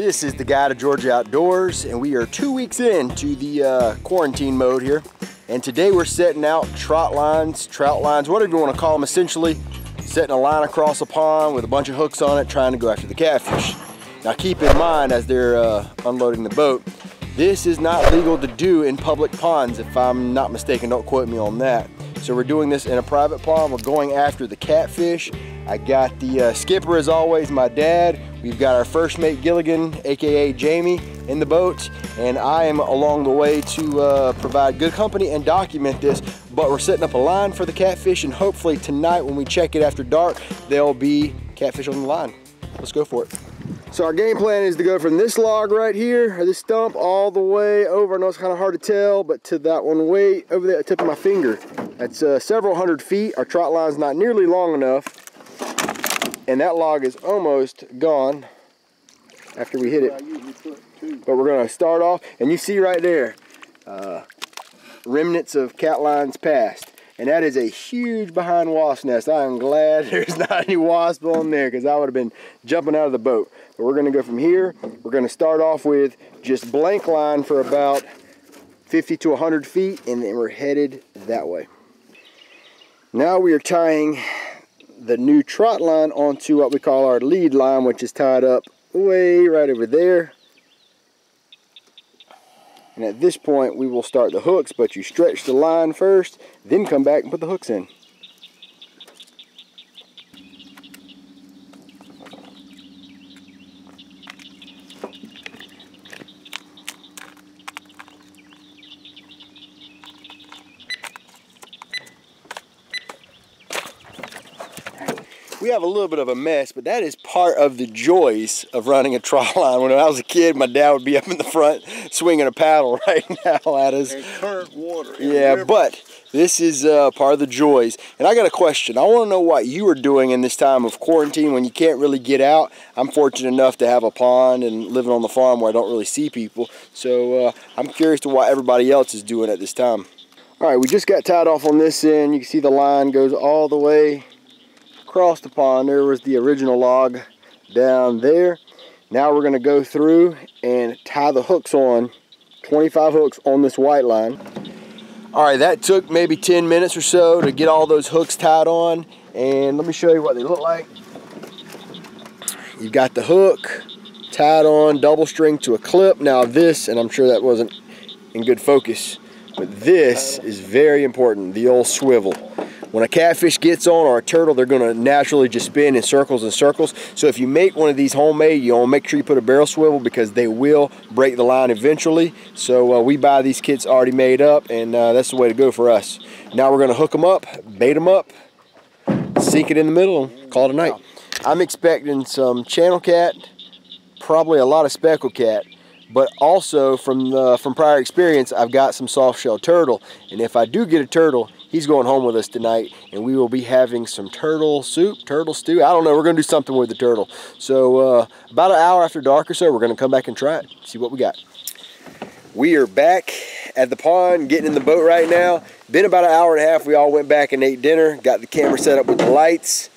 This is the Guide to Georgia Outdoors, and we are two weeks into the uh, quarantine mode here. And today we're setting out trot lines, trout lines, whatever you want to call them, essentially setting a line across a pond with a bunch of hooks on it, trying to go after the catfish. Now keep in mind as they're uh, unloading the boat, this is not legal to do in public ponds, if I'm not mistaken, don't quote me on that. So we're doing this in a private pond, we're going after the catfish. I got the uh, skipper as always, my dad. We've got our first mate Gilligan, AKA Jamie, in the boat. And I am along the way to uh, provide good company and document this. But we're setting up a line for the catfish and hopefully tonight when we check it after dark, there'll be catfish on the line. Let's go for it. So our game plan is to go from this log right here, or this stump, all the way over. I know it's kind of hard to tell, but to that one way over there tip of my finger. That's uh, several hundred feet. Our trot line's not nearly long enough. And that log is almost gone after we hit it. But we're gonna start off, and you see right there, uh, remnants of cat lines past. And that is a huge behind wasp nest. I am glad there's not any wasp on there because I would have been jumping out of the boat. But we're gonna go from here. We're gonna start off with just blank line for about 50 to 100 feet and then we're headed that way. Now we are tying the new trot line onto what we call our lead line, which is tied up way right over there. And at this point, we will start the hooks, but you stretch the line first, then come back and put the hooks in. We have a little bit of a mess, but that is part of the joys of running a trot line. When I was a kid, my dad would be up in the front swinging a paddle right now at us. And current water. Yeah, but this is uh, part of the joys. And I got a question. I want to know what you are doing in this time of quarantine when you can't really get out. I'm fortunate enough to have a pond and living on the farm where I don't really see people. So uh, I'm curious to what everybody else is doing at this time. All right, we just got tied off on this end. You can see the line goes all the way across the pond. There was the original log down there. Now we're going to go through and tie the hooks on, 25 hooks on this white line. All right, that took maybe 10 minutes or so to get all those hooks tied on. And let me show you what they look like. You've got the hook tied on, double string to a clip. Now this, and I'm sure that wasn't in good focus, but this is very important, the old swivel. When a catfish gets on or a turtle, they're gonna naturally just spin in circles and circles. So if you make one of these homemade, you wanna make sure you put a barrel swivel because they will break the line eventually. So uh, we buy these kits already made up and uh, that's the way to go for us. Now we're gonna hook them up, bait them up, sink it in the middle and call it a night. I'm expecting some channel cat, probably a lot of speckled cat, but also from the, from prior experience, I've got some soft shell turtle. And if I do get a turtle, he's going home with us tonight and we will be having some turtle soup, turtle stew. I don't know, we're gonna do something with the turtle. So uh, about an hour after dark or so, we're gonna come back and try it, see what we got. We are back at the pond, getting in the boat right now. Been about an hour and a half, we all went back and ate dinner, got the camera set up with the lights.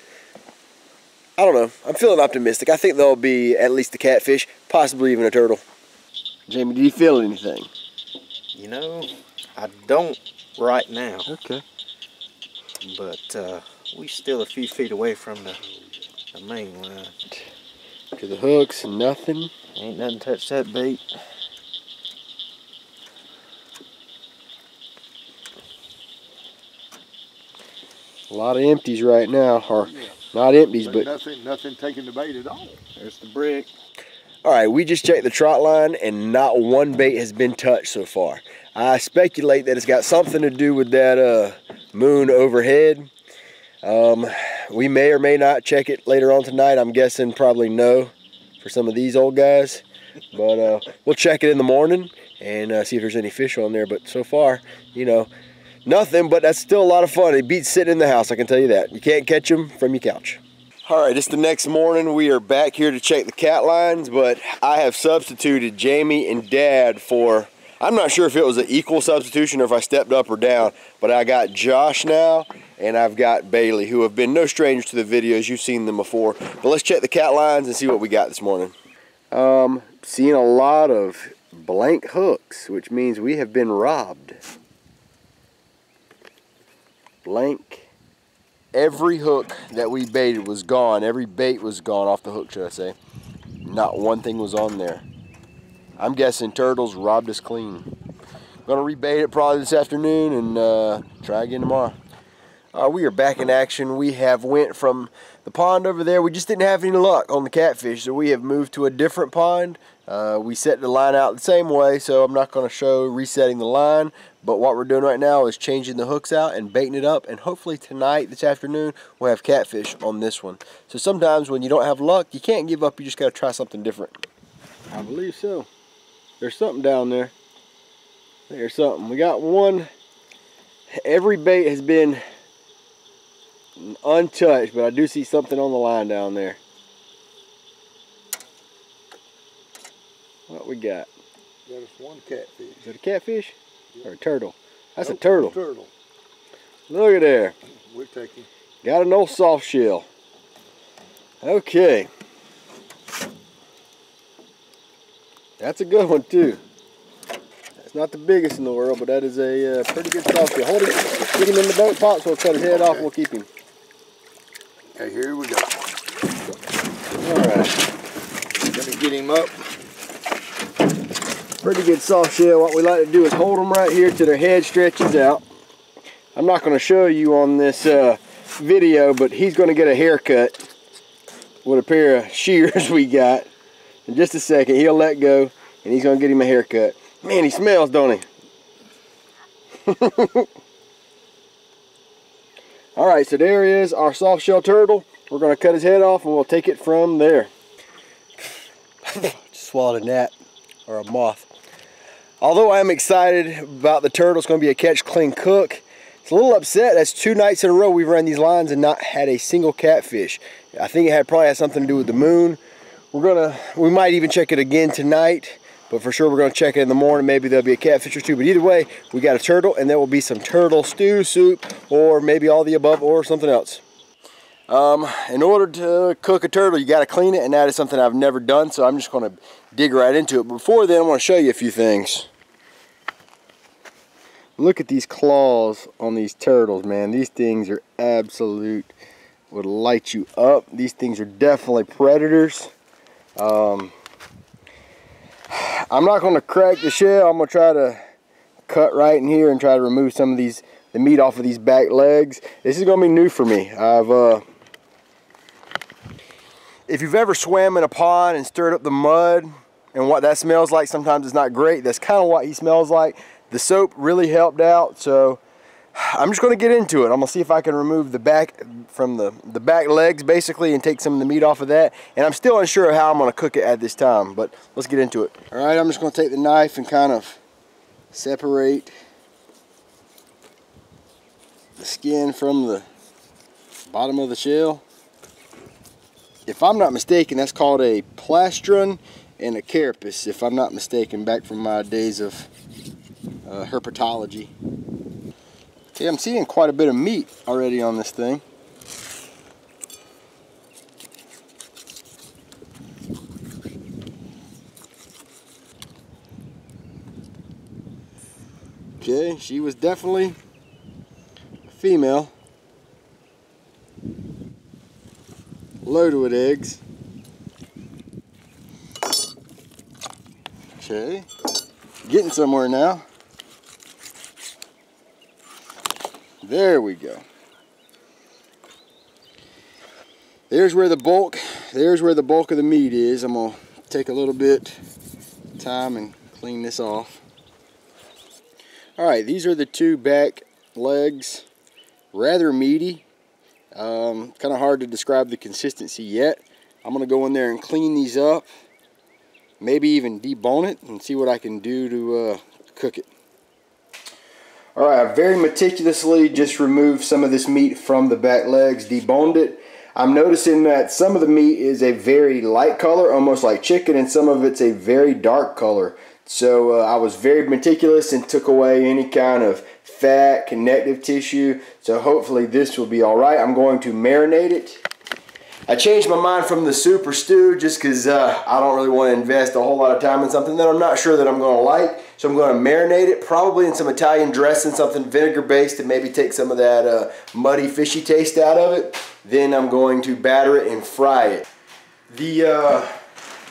I don't know, I'm feeling optimistic. I think there'll be at least a catfish, possibly even a turtle. Jamie, do you feel anything? You know, I don't right now. Okay. But uh, we still a few feet away from the, the main line. To the hooks, nothing. Ain't nothing touched that bait. A lot of empties right now, or yeah. not empties, but, but nothing, nothing taking the bait at all. There's the brick. All right, we just checked the trot line and not one bait has been touched so far. I speculate that it's got something to do with that uh, moon overhead. Um, we may or may not check it later on tonight. I'm guessing probably no for some of these old guys. But uh, we'll check it in the morning and uh, see if there's any fish on there. But so far, you know, nothing, but that's still a lot of fun. It beats sitting in the house, I can tell you that. You can't catch them from your couch. All right, it's the next morning. We are back here to check the cat lines, but I have substituted Jamie and Dad for I'm not sure if it was an equal substitution or if I stepped up or down, but I got Josh now and I've got Bailey, who have been no strangers to the videos. You've seen them before. But let's check the cat lines and see what we got this morning. Um, seeing a lot of blank hooks, which means we have been robbed. Blank. Every hook that we baited was gone. Every bait was gone off the hook, should I say. Not one thing was on there. I'm guessing turtles robbed us clean. Gonna rebait it probably this afternoon and uh, try again tomorrow. Uh, we are back in action. We have went from the pond over there. We just didn't have any luck on the catfish, so we have moved to a different pond. Uh, we set the line out the same way, so I'm not going to show resetting the line. But what we're doing right now is changing the hooks out and baiting it up. And hopefully tonight, this afternoon, we'll have catfish on this one. So sometimes when you don't have luck, you can't give up. You just got to try something different. I believe so. There's something down there. There's something. We got one. Every bait has been untouched, but I do see something on the line down there. What we got? Got us one catfish. Is that a catfish? Yeah. Or a turtle? That's Nope, a turtle. Turtle. Look at there. We're taking. Got an old soft shell. Okay. That's a good one too. That's not the biggest in the world, but that is a uh, pretty good soft shell. Hold him, get him in the boat pops. We'll cut his head off and we'll keep him. Okay, here we go. All right. Gonna get him up. Pretty good soft shell. What we like to do is hold them right here till their head stretches out. I'm not going to show you on this uh, video, but he's going to get a haircut with a pair of shears we got. In just a second, he'll let go, and he's going to get him a haircut. Man, he smells, don't he? All right, so there is our soft shell turtle. We're to cut his head off, and we'll take it from there. Just swallowed a gnat or a moth. Although I'm excited about the turtle, it's to be a catch, clean, cook. It's a little upset. That's two nights in a row we've run these lines and not had a single catfish. I think it had probably had something to do with the moon. We're gonna, we might even check it again tonight, but for sure we're gonna check it in the morning. Maybe there'll be a catfish or two. But either way, we got a turtle, and there will be some turtle stew soup, or maybe all the above, or something else. Um, in order to cook a turtle, you got to clean it, and that is something I've never done. So I'm just going to dig right into it. But before then, I want to show you a few things. Look at these claws on these turtles, man. These things are absolute, would light you up. These things are definitely predators. Um, I'm not going to crack the shell. I'm going to try to cut right in here and try to remove some of these, the meat off of these back legs. This is going to be new for me. I've, uh, if you've ever swam in a pond and stirred up the mud and what that smells like, sometimes it's not great. That's kind of what he smells like. The soap really helped out, so I'm just going to get into it. I'm going to see if I can remove the back from the, the back legs basically and take some of the meat off of that. And I'm still unsure how I'm going to cook it at this time, but let's get into it. All right, I'm just going to take the knife and kind of separate the skin from the bottom of the shell. If I'm not mistaken, that's called a plastron and a carapace, if I'm not mistaken, back from my days of uh, herpetology. Okay, I'm seeing quite a bit of meat already on this thing. Okay, she was definitely a female. Loaded with eggs. Okay, getting somewhere now. There we go. There's where the bulk, there's where the bulk of the meat is. I'm gonna take a little bit time and clean this off. All right, these are the two back legs. Rather meaty. Um, kind of hard to describe the consistency yet. I'm gonna go in there and clean these up. Maybe even debone it and see what I can do to uh, cook it. All right, I very meticulously just removed some of this meat from the back legs, deboned it. I'm noticing that some of the meat is a very light color, almost like chicken, and some of it's a very dark color. So uh, I was very meticulous and took away any kind of fat, connective tissue. So hopefully this will be all right. I'm going to marinate it. I changed my mind from the super stew just because uh, I don't really want to invest a whole lot of time in something that I'm not sure that I'm going to like. So I'm going to marinate it probably in some Italian dressing, something vinegar based to maybe take some of that uh, muddy fishy taste out of it. Then I'm going to batter it and fry it. The uh,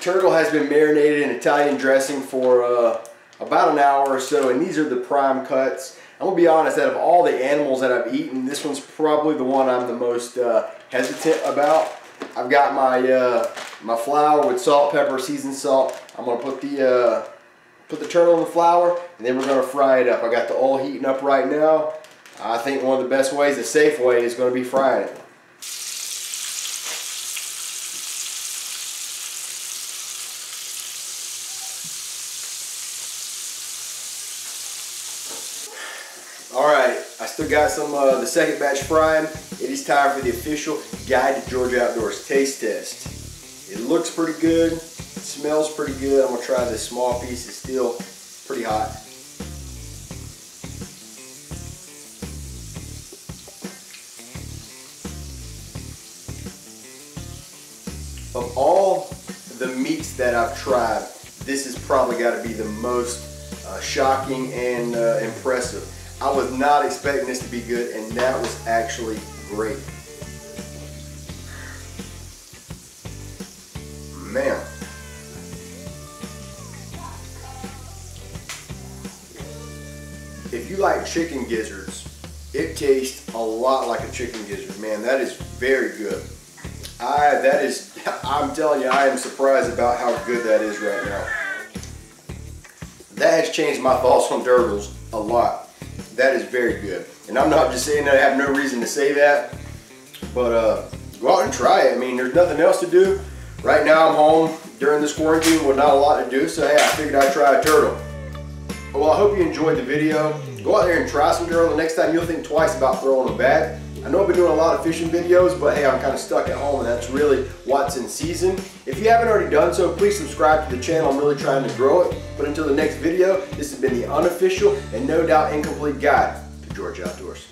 turtle has been marinated in Italian dressing for uh, about an hour or so and these are the prime cuts. I'm gonna be honest, out of all the animals that I've eaten, this one's probably the one I'm the most uh, hesitant about. I've got my uh, my flour with salt, pepper, seasoned salt. I'm gonna put the uh, put the turtle in the flour, and then we're gonna fry it up. I got the oil heating up right now. I think one of the best ways, the safe way, is gonna be frying it. All right, I still got some uh, the second batch frying. It is time for the official Guide to Georgia Outdoors taste test. It looks pretty good, smells pretty good. I'm gonna try this small piece. It's still pretty hot. Of all the meats that I've tried, this has probably got to be the most uh, shocking and uh, impressive. I was not expecting this to be good, and that was actually great. Man. You like chicken gizzards, it tastes a lot like a chicken gizzard. Man, that is very good. I, that is, I'm telling you, I am surprised about how good that is right now. That has changed my thoughts on turtles a lot. That is very good. And I'm not just saying that I have no reason to say that, but uh, go out and try it. I mean, there's nothing else to do. Right now I'm home during this quarantine with not a lot to do, so hey, I figured I'd try a turtle. Well, I hope you enjoyed the video. Go out there and try some turtle. The next time you'll think twice about throwing them back. I know I've been doing a lot of fishing videos, but hey, I'm kind of stuck at home and that's really what's in season. If you haven't already done so, please subscribe to the channel. I'm really trying to grow it. But until the next video, this has been the unofficial and no doubt incomplete guide to Georgia Outdoors.